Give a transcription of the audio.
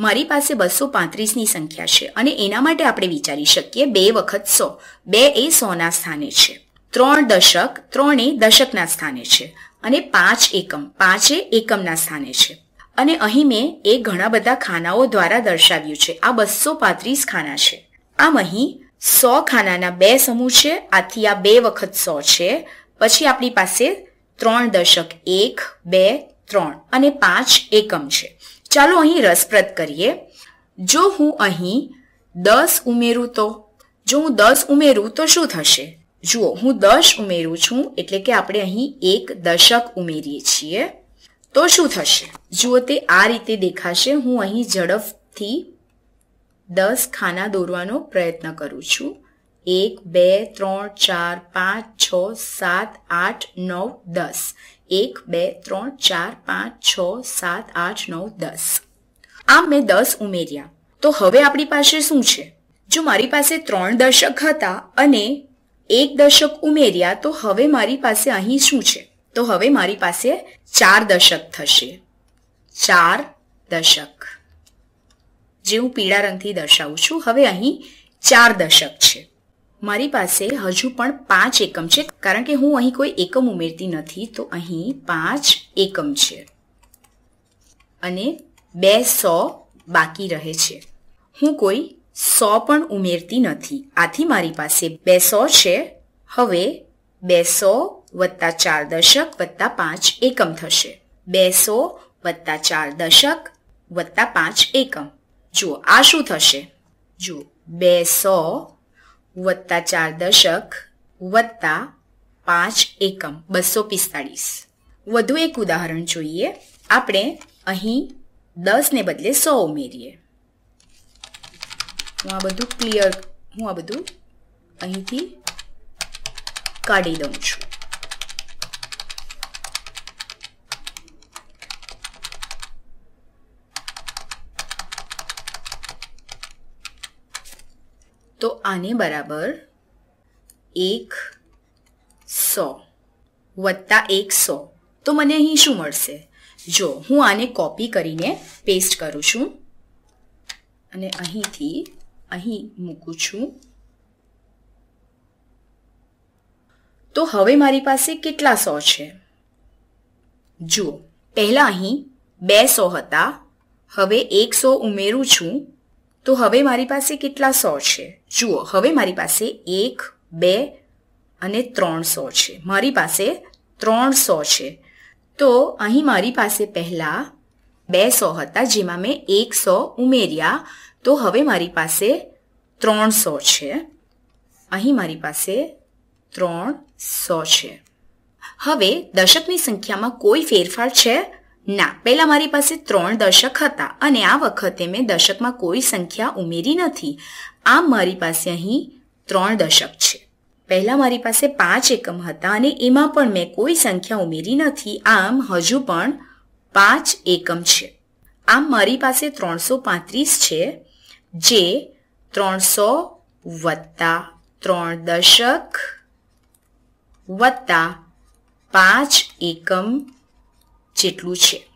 મારી પાસે બસો પાંત્રીસની સંખ્યા છે અને એના માટે આપણે વિચારી શકીએ બે વખત સો. બે એ સોના સ્થાને છે. ત્રણ દશક, ત્રણ એ દશકના સ્થાને છે. અને પાંચ એકમ, પાંચ એ એકમના સ્થાને છે. અને અહીં મેં એ ઘણા બધા ખાનાઓ દ્વારા દર્શાવ્યું છે. આ બસો પાંત્રીસ ખાના છે. આમ અહીં સો ખાનાના બે સમૂહ છે. આથી આ બે વખત સો છે. પછી આપણી પાસે ત્રણ દશક, એક, બે, ત્રણ અને પાંચ એકમ છે. ચાલો અહીં રસપ્રદ કરીએ. જો હું અહીં દસ ઉમેરું તો, જો હું દસ ઉમેરું તો શું થશે? જુઓ, હું દસ ઉમેરું છું એટલે કે આપણે અહીં એક દશક ઉમેરીએ છીએ. તો શું થશે? જુઓ, તે આ રીતે દેખાશે. હું અહીં ઝડપથી દસ ખાના દોરવાનો પ્રયત્ન કરું છું. એક, બે, ત્રણ, ચાર, પાંચ, છ, સાત, આઠ, નવ, દસ. એક, બે, ત્રણ, ચાર, પાંચ, છ, સાત, આઠ, નવ, દસ. આમ મેં દસ ઉમેર્યા. તો હવે આપણી પાસે શું છે? જો મારી પાસે ત્રણ દશક હતા અને એક દશક ઉમેર્યા, તો હવે મારી પાસે અહીં શું છે? તો હવે મારી પાસે ચાર દશક થશે. ચાર દશક જે હું પીળા રંગથી દર્શાવું છું. હવે અહીં ચાર દશક છે. મારી પાસે હજુ પણ પાંચ એકમ છે, કારણ કે હું અહીં કોઈ એકમ ઉમેરતી નથી, તો અહીં પાંચ એકમ છે. અને બે સો બાકી રહે છે. હું કોઈ સો પણ ઉમેરતી નથી. આથી મારી પાસે બે સો છે. હવે બે સો વત્તા ચાર દશક વત્તા પાંચ એકમ થશે. બે સો વત્તા ચાર દશક વત્તા પાંચ એકમ. જુઓ, આ શું થશે? જુઓ બેસો વત્તા ચાર દશક, વત્તા પાંચ એકમ, બસો પિસ્તાળીસ. વધુ એક ઉદાહરણ જોઈએ. આપણે અહીં દસને બદલે સો ઉમેરીએ. હું આ બધું ક્લિયર હું આ બધું અહીંથી કાઢી દઉં છું. તો આને બરાબર એક સો વત્તા એક સો. તો મને અહીં શું મળશે? જો, હું આને કોપી કરીને પેસ્ટ કરું છું અને અહીંથી અહીં મૂકું છું. તો હવે મારી પાસે કેટલા સો છે? જુઓ, પહેલાં અહીં બે સો હતા, હવે એક સો ઉમેરું છું તો હવે મારી પાસે કેટલા સો છે? જુઓ, હવે મારી પાસે એક, બે અને ત્રણ સો છે. મારી પાસે ત્રણ સો છે. તો અહીં મારી પાસે પહેલા બે સો હતા, જેમાં મેં એક સો ઉમેર્યા. તો હવે મારી પાસે ત્રણસો છે. અહીં મારી પાસે ત્રણ સો છે. હવે દશકની સંખ્યામાં કોઈ ફેરફાર છે? ના, પહેલા મારી પાસે ત્રણ દશક હતા અને આ વખતે મેં દશકમાં કોઈ સંખ્યા ઉમેરી નથી. આમ મારી પાસે અહીં ત્રણ દશક છે. પહેલા મારી પાસે પાંચ એકમ હતા અને એમાં પણ મેં કોઈ સંખ્યા ઉમેરી નથી. આમ હજુ પણ પાંચ એકમ છે. આમ મારી પાસે ત્રણસો પાંત્રીસ છે, જે ત્રણસો વત્તા ત્રણ દશક વત્તા પાંચ એકમ જેટલું છે